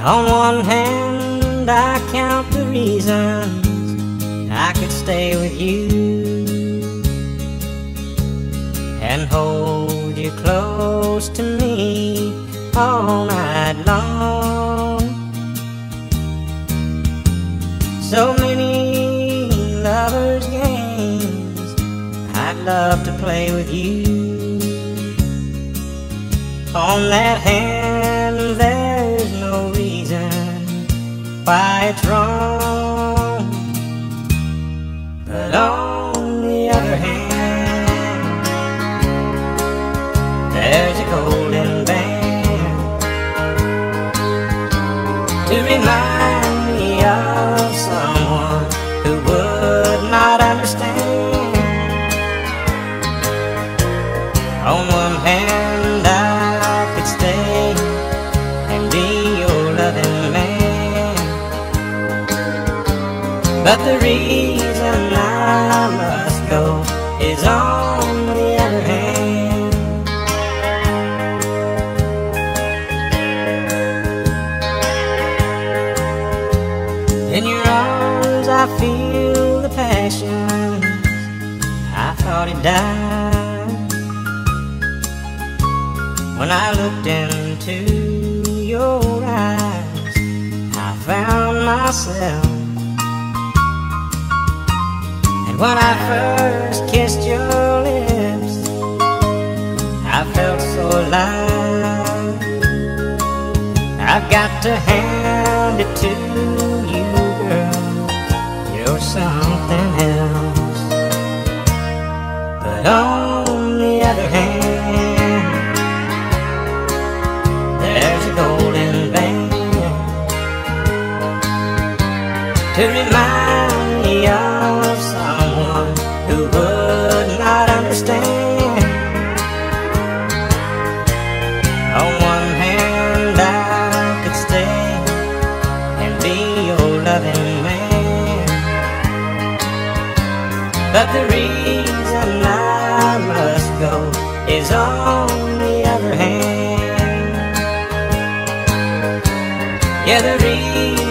On one hand, I count the reasons I could stay with you and hold you close to me all night long. So many lovers' games I'd love to play with you. On that hand, it's wrong. But on the other hand, there's a golden band to remind me of someone who would not understand. On But the reason I must go is on the other hand. In your arms, I feel the passion. I thought it died when I looked into your eyes. I found myself. When I first kissed your lips, I felt so alive. I've got to hand it to you, girl. You're something else. But on the other hand, there's a golden band to remind me of loving man. But the reason I must go is on the other hand. Yeah, the reason